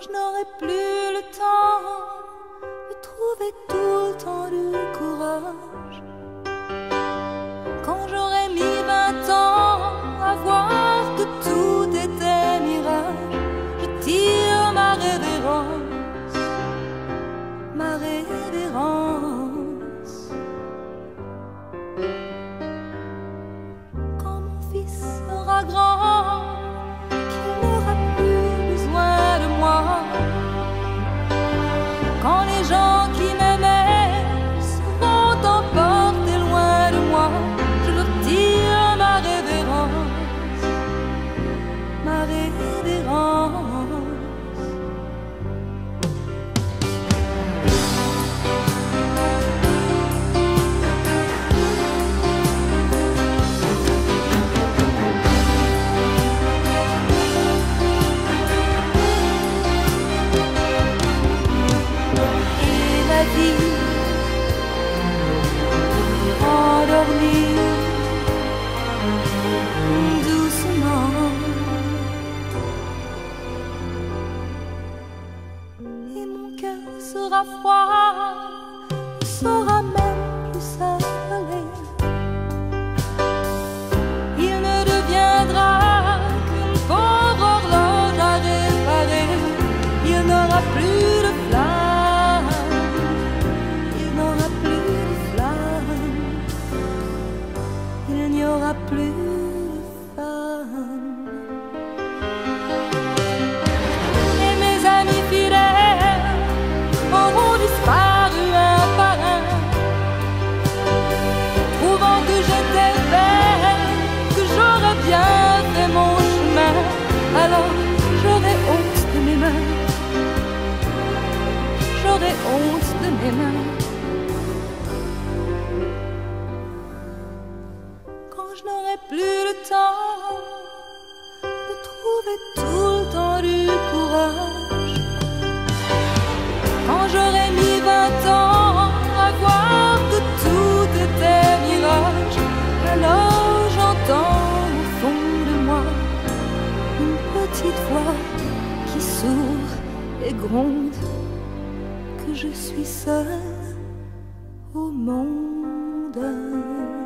je n'aurai plus le temps de trouver tout le temps du courage. Quand j'aurai mis vingt ans à voir que tout était mirage, je tire ma révérence, ma révérence. Quand mon fils sera grand, sera saura même plus s'aller il ne deviendra qu'une pauvre horloge à réparer il n'aura plus de flamme. Il n'aura plus de flamme. Il n'y aura plus honte de mes mains. Quand je plus le temps de trouver tout le temps du courage, quand j'aurai mis vingt ans à voir que tout était mirage, alors j'entends au fond de moi une petite voix qui sourd et gronde que je suis seule au monde.